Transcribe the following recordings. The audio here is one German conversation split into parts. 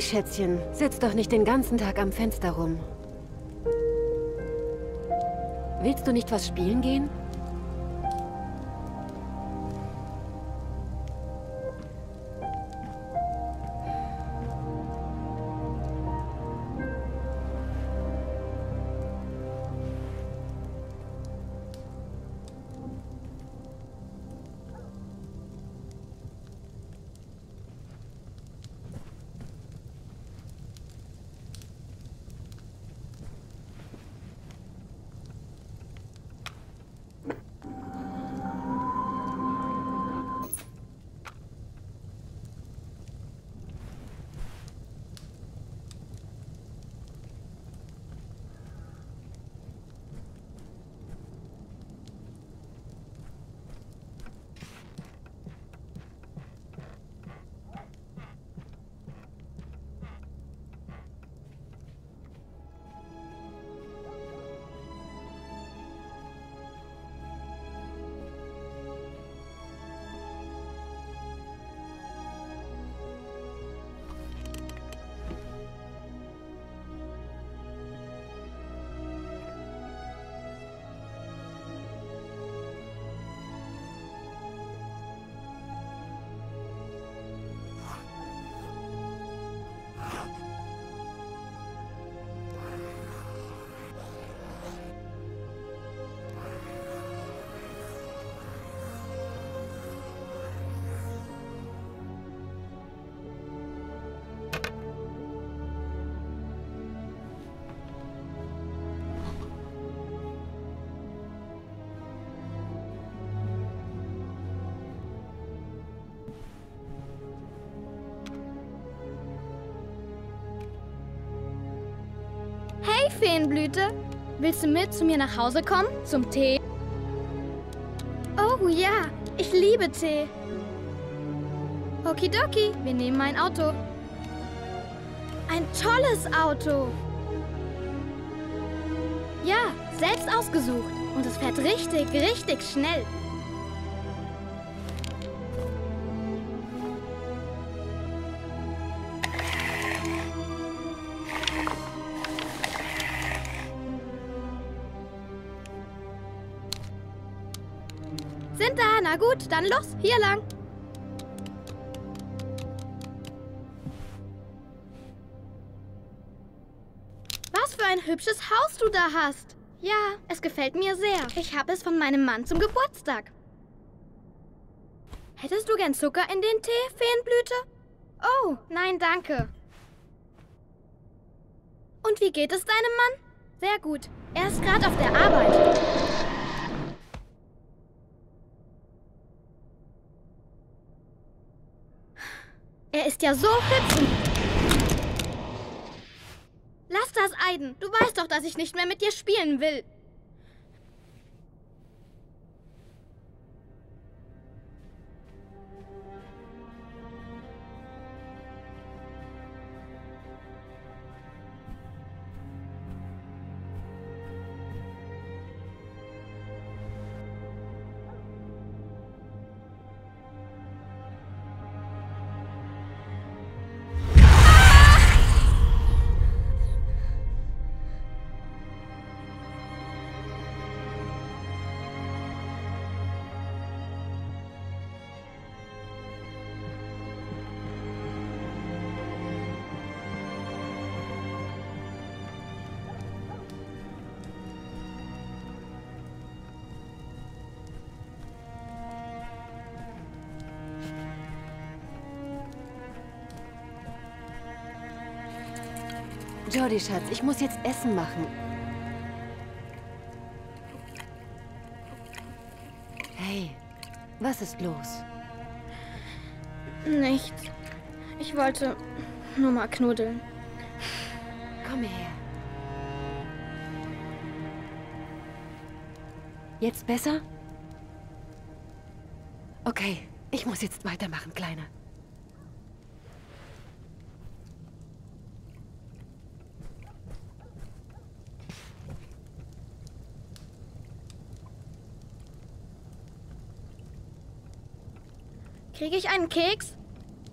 Hey, Schätzchen, sitz doch nicht den ganzen Tag am Fenster rum. Willst du nicht was spielen gehen? Feenblüte, willst du mit zu mir nach Hause kommen? Zum Tee? Oh ja, ich liebe Tee. Okidoki, wir nehmen mein Auto. Ein tolles Auto. Ja, selbst ausgesucht. Und es fährt richtig, richtig schnell. Sind da, na gut, dann los, hier lang. Was für ein hübsches Haus du da hast. Ja, es gefällt mir sehr. Ich habe es von meinem Mann zum Geburtstag. Hättest du gern Zucker in den Tee, Feenblüte? Oh, nein, danke. Und wie geht es deinem Mann? Sehr gut. Er ist gerade auf der Arbeit. Er ist ja so hübsch. Lass das, Aiden. Du weißt doch, dass ich nicht mehr mit dir spielen will. Jody, Schatz, ich muss jetzt Essen machen. Hey, was ist los? Nichts. Ich wollte nur mal knuddeln. Komm her. Jetzt besser? Okay, ich muss jetzt weitermachen, Kleiner. Kriege ich einen Keks?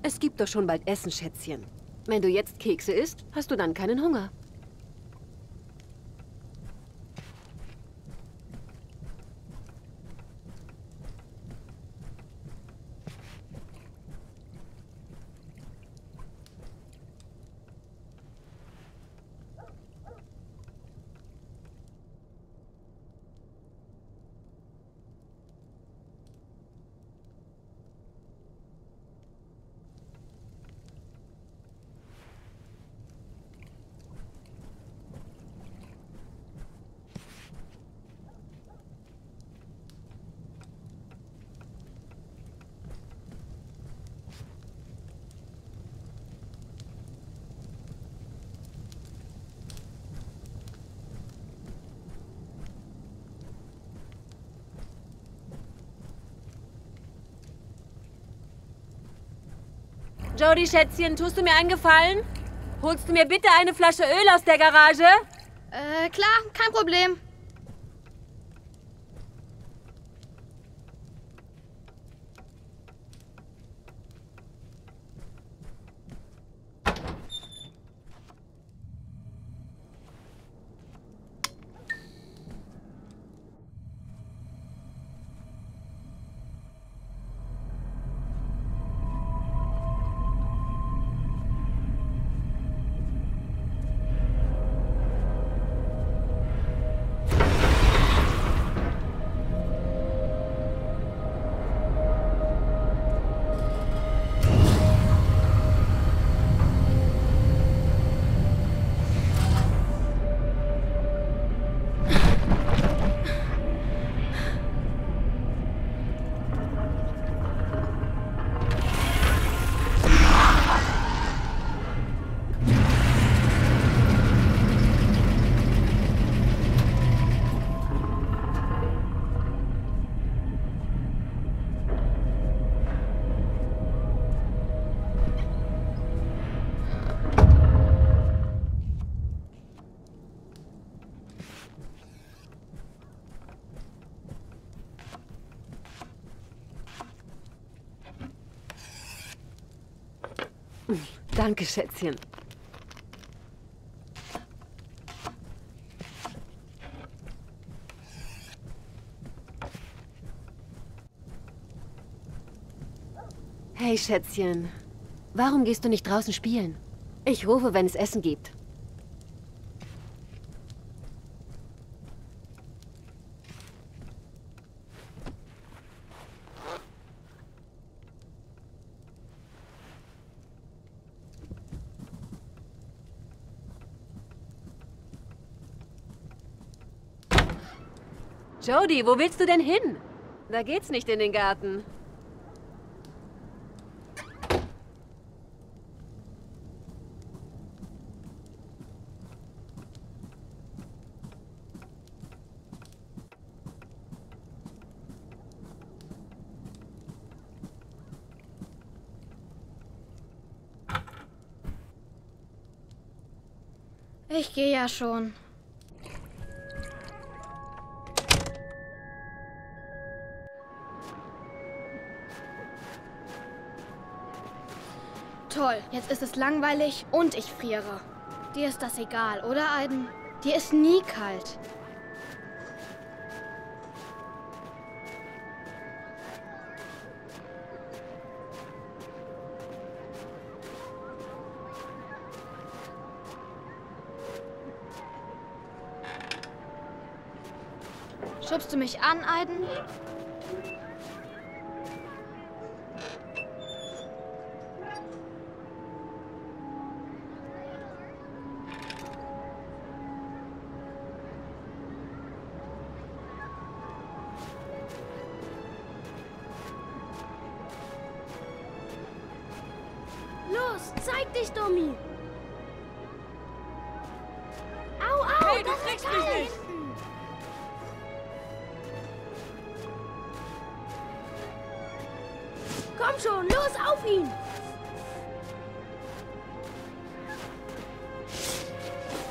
Es gibt doch schon bald Essen, Schätzchen. Wenn du jetzt Kekse isst, hast du dann keinen Hunger. Jody, Schätzchen, tust du mir einen Gefallen? Holst du mir bitte eine Flasche Öl aus der Garage? Äh, klar, kein Problem. Danke, Schätzchen. Hey, Schätzchen. Warum gehst du nicht draußen spielen? Ich rufe, wenn es Essen gibt. Jody, wo willst du denn hin? Da geht's nicht in den Garten. Ich gehe ja schon. Jetzt ist es langweilig und ich friere. Dir ist das egal, oder Aiden? Dir ist nie kalt. Schubst du mich an, Aiden?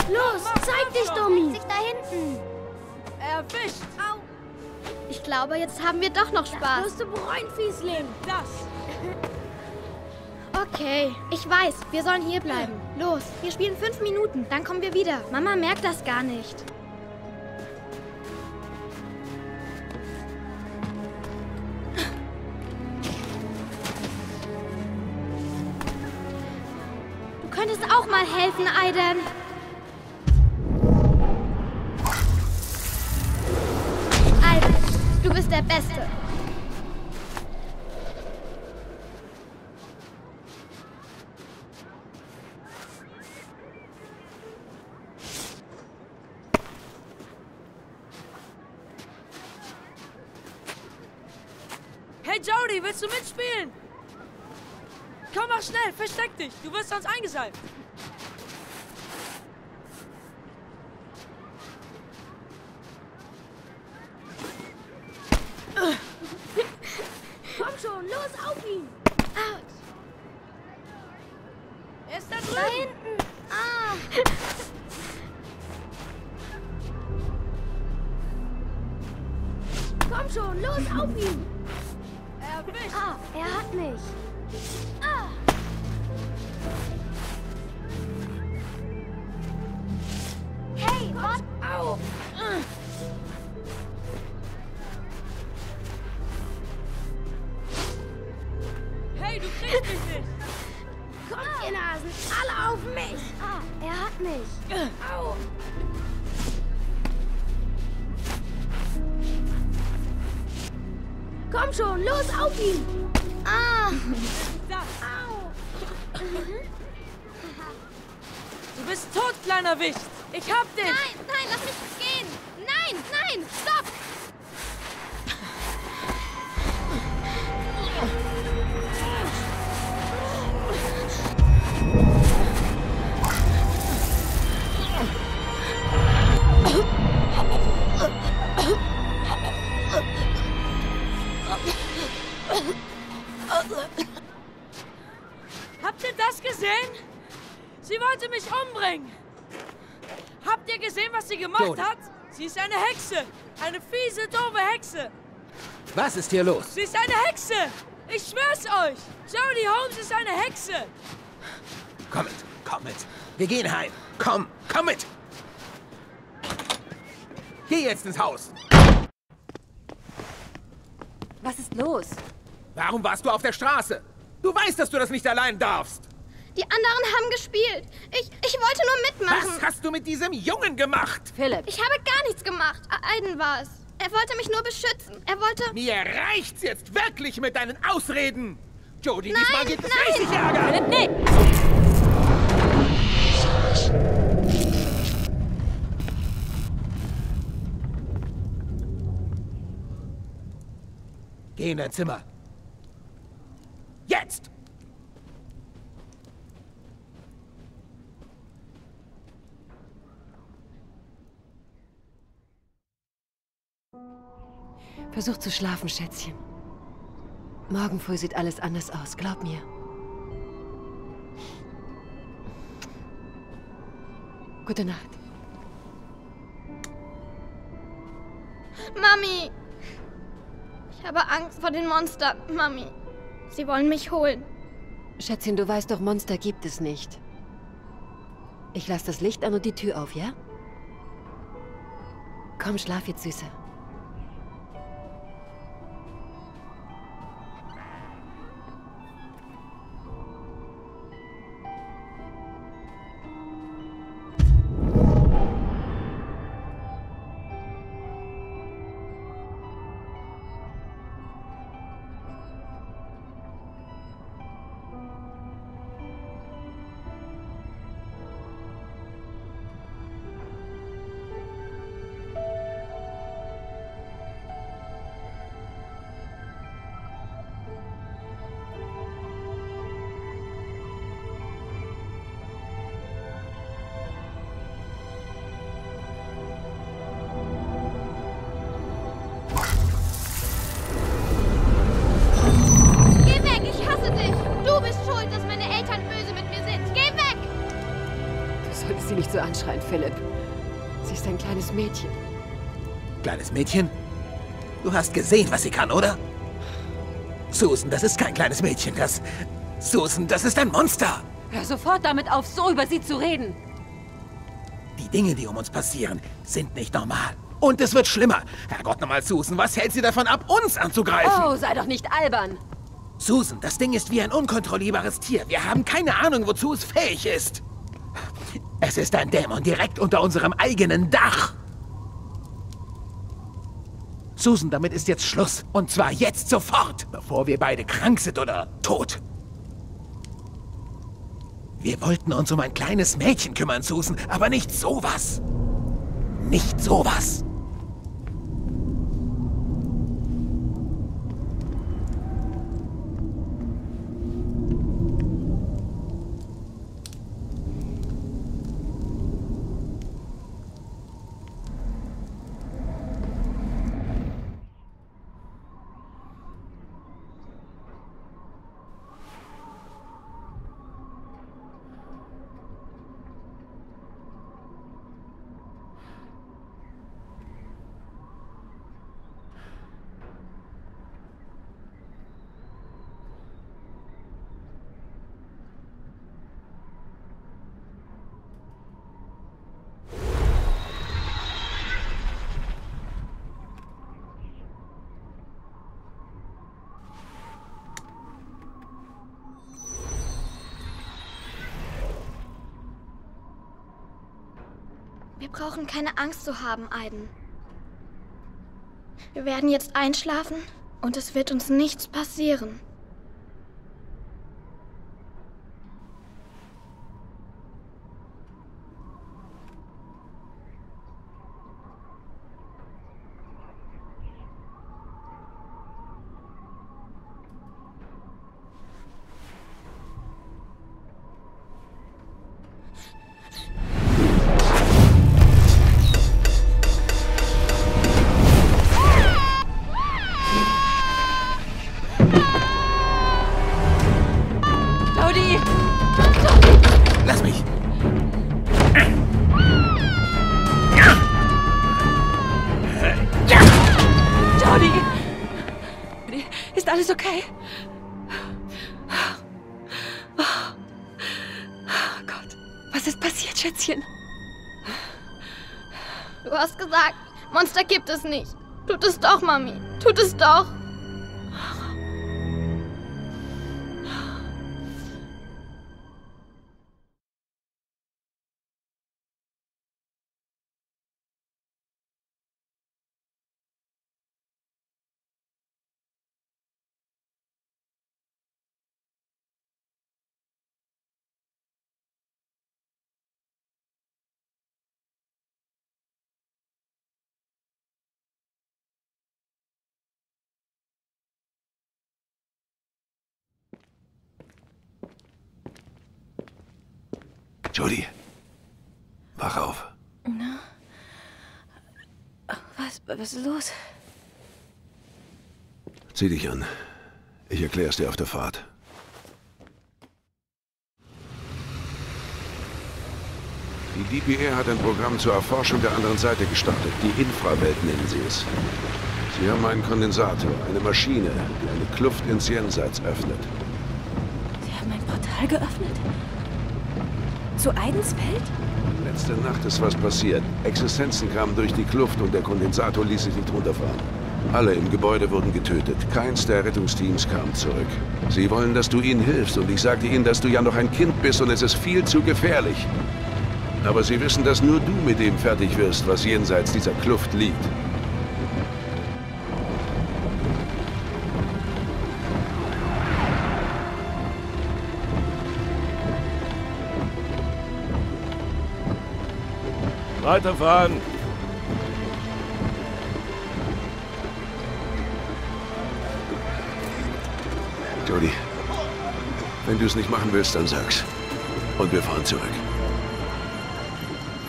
Los, zeig dich, Domi! Sich da hinten! Erwischt! Au! Ich glaube, jetzt haben wir doch noch Spaß. Wirst du bereuen, Fiesling. Das! Okay, ich weiß, wir sollen hier bleiben. Los, wir spielen fünf Minuten, dann kommen wir wieder. Mama merkt das gar nicht. Du könntest auch mal helfen. Aiden, Hey Jody, willst du mitspielen? Komm, mach schnell, versteck dich. Du wirst sonst eingeseift. Komm schon, los auf ihn! Autsch! Er ist da Da drüben. hinten! Ah! Komm schon, los auf ihn! Erwischt. Ah, er hat mich. Ah! Hey, was? Au! Schon, los auf ihn! Ah! Du bist tot, kleiner Wicht. Ich hab dich. Nein, nein, lass mich gehen! Sie ist eine Hexe. Eine fiese, doofe Hexe. Was ist hier los? Sie ist eine Hexe. Ich schwör's euch. Jodie Holmes ist eine Hexe. Komm mit, komm mit. Wir gehen heim. Komm, komm mit. Geh jetzt ins Haus. Was ist los? Warum warst du auf der Straße? Du weißt, dass du das nicht allein darfst. Die anderen haben gespielt. Ich, ich wollte nur mitmachen. Was hast du mit diesem Jungen gemacht? Philipp, Ich habe gar nichts gemacht. Aiden war es. Er wollte mich nur beschützen. Er wollte... Mir reicht's jetzt wirklich mit deinen Ausreden. Jody, Nein, diesmal gibt es nein. richtig Ärger. Philipp, nee. Geh in dein Zimmer. Jetzt! Versuch zu schlafen, Schätzchen. Morgen früh sieht alles anders aus, glaub mir. Gute Nacht. Mami! Ich habe Angst vor den Monstern, Mami. Sie wollen mich holen. Schätzchen, du weißt doch, Monster gibt es nicht. Ich lass das Licht an und die Tür auf, ja? Komm, schlaf jetzt, Süße. Anschreien, Philipp. Sie ist ein kleines Mädchen. Kleines Mädchen? Du hast gesehen, was sie kann, oder? Susan, das ist kein kleines Mädchen. Das. Susan, das ist ein Monster! Hör sofort damit auf, so über sie zu reden. Die Dinge, die um uns passieren, sind nicht normal. Und es wird schlimmer. Herrgott nochmal, Susan, was hält sie davon ab, uns anzugreifen? Oh, sei doch nicht albern. Susan, das Ding ist wie ein unkontrollierbares Tier. Wir haben keine Ahnung, wozu es fähig ist. Es ist ein Dämon direkt unter unserem eigenen Dach. Susan, damit ist jetzt Schluss. Und zwar jetzt sofort, bevor wir beide krank sind oder tot. Wir wollten uns um ein kleines Mädchen kümmern, Susan, aber nicht sowas. Nicht sowas. Wir brauchen keine Angst zu haben, Aiden. Wir werden jetzt einschlafen und es wird uns nichts passieren. Passiert, Schätzchen? Du hast gesagt, Monster gibt es nicht. Tut es doch, Mami. Tut es doch. Jody, wach auf. Was, was ist los? Zieh dich an. Ich erklär's dir auf der Fahrt. Die DPR hat ein Programm zur Erforschung der anderen Seite gestartet. Die Infrawelt nennen sie es. Sie haben einen Kondensator, eine Maschine, die eine Kluft ins Jenseits öffnet. Sie haben ein Portal geöffnet? Zu Aidens Welt? Letzte Nacht ist was passiert. Existenzen kamen durch die Kluft und der Kondensator ließ sich nicht runterfahren. Alle im Gebäude wurden getötet. Keins der Rettungsteams kam zurück. Sie wollen, dass du ihnen hilfst und ich sagte ihnen, dass du ja noch ein Kind bist und es ist viel zu gefährlich. Aber sie wissen, dass nur du mit dem fertig wirst, was jenseits dieser Kluft liegt. Weiterfahren. Jody, wenn du es nicht machen willst, dann sag's. Und wir fahren zurück.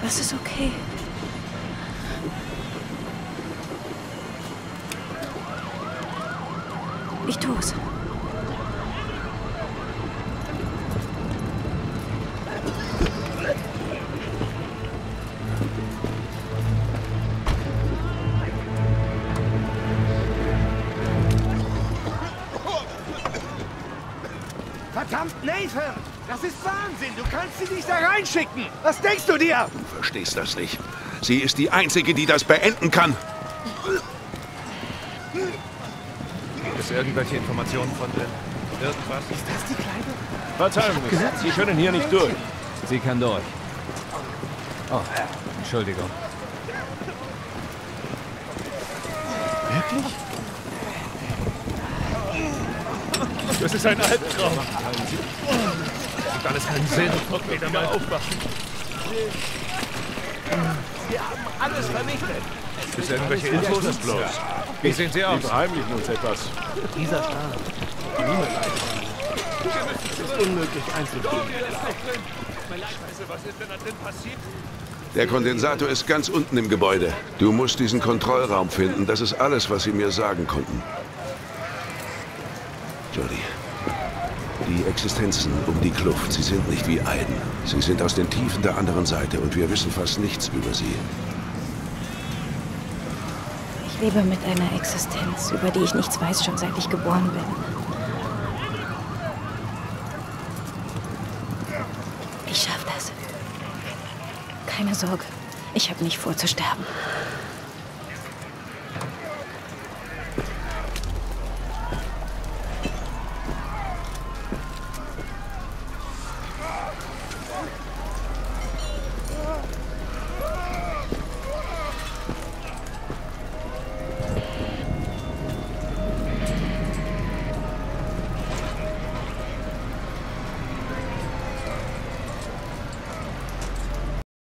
Das ist okay. Ich tu's. Nathan! Das ist Wahnsinn! Du kannst sie nicht da reinschicken! Was denkst du dir? Du verstehst das nicht. Sie ist die Einzige, die das beenden kann. Gibt es irgendwelche Informationen von drin? Irgendwas? Ist das die Kleine? Verzeihung. Sie können hier nicht durch. Sie kann durch. Oh, Entschuldigung. Wirklich? Das ist ein Albtraum. Das hat alles keinen Sinn. Okay, dann mal aufwachen. Wir haben alles vernichtet. Es irgendwelche Infos? Das bloß. Wie sehen Sie aus? Wir verheimlichen uns etwas. Dieser Stahl. Niemand es ist unmöglich einzugehen. Was ist denn da drin passiert? Der Kondensator ist ganz unten im Gebäude. Du musst diesen Kontrollraum finden. Das ist alles, was sie mir sagen konnten. Jody, die Existenzen um die Kluft, sie sind nicht wie Eiden. Sie sind aus den Tiefen der anderen Seite und wir wissen fast nichts über sie. Ich lebe mit einer Existenz, über die ich nichts weiß, schon seit ich geboren bin. Ich schaff das. Keine Sorge, ich habe nicht vor zu sterben.